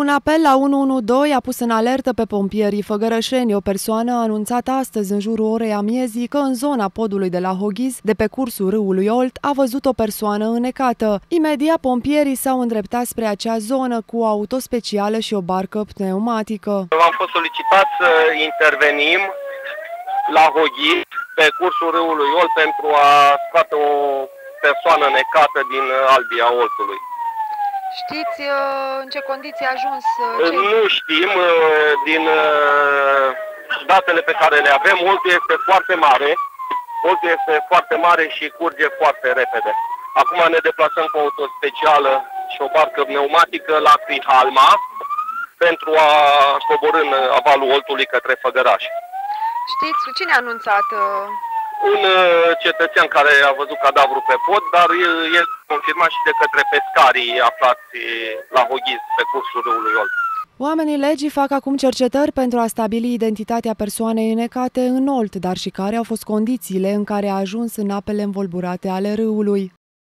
Un apel la 112 a pus în alertă pe pompierii făgărășeni. O persoană a anunțat astăzi în jurul orei amiezii că în zona podului de la Hoghiz, de pe cursul râului Olt, a văzut o persoană înecată. Imediat pompierii s-au îndreptat spre acea zonă cu o auto specială și o barcă pneumatică. Am fost solicitat să intervenim la Hoghiz, pe cursul râului Olt, pentru a scoate o persoană necată din albia Oltului. Știți uh, în ce condiții a ajuns? uh, Ce... cei- Nu știm, uh, din uh, datele pe care le avem, Oltul este foarte mare, Oltul este foarte mare și curge foarte repede. Acum ne deplasăm cu o auto specială și o barcă pneumatică la Crihalma pentru a coborâ în avalul Oltului către Făgăraș. Știți cine a anunțat? Uh, Un uh, cetățean care a văzut cadavru pe pod, dar el este confirmat și de către pescarii aflați la Hoghiz, pe cursul râului Olt. Oamenii legii fac acum cercetări pentru a stabili identitatea persoanei înecate în Olt, dar și care au fost condițiile în care a ajuns în apele învolburate ale râului.